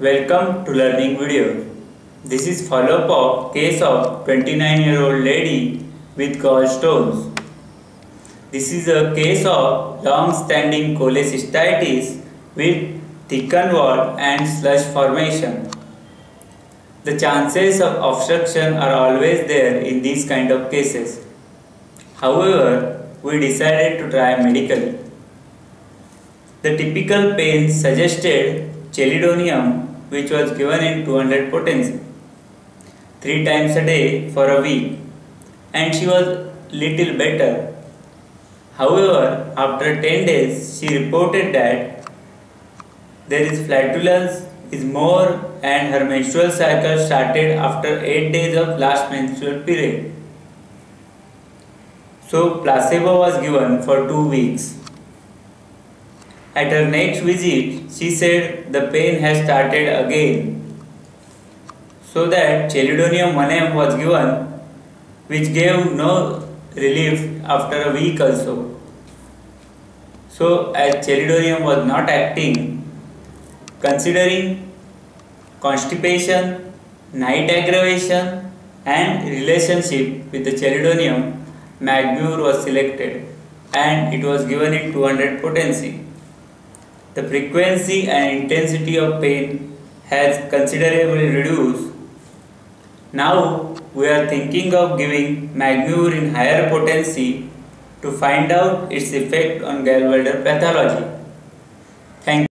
Welcome to learning video. This is follow-up of case of 29 year old lady with gallstones. This is a case of long-standing cholecystitis with thickened wall and slush formation. The chances of obstruction are always there in these kind of cases. However, we decided to try medically. The typical pain suggested chelidonium which was given in 200 potency three times a day for a week and she was little better. However, after 10 days she reported that there is flatulence is more and her menstrual cycle started after 8 days of last menstrual period. So placebo was given for 2 weeks. At her next visit, she said the pain has started again. So that chelidonium 1m was given which gave no relief after a week or So So, as chelidonium was not acting, considering constipation, night aggravation and relationship with the chelidonium, Magmur was selected and it was given in 200 potency. The frequency and intensity of pain has considerably reduced. Now we are thinking of giving Magmur in higher potency to find out its effect on gallbladder pathology. Thank you.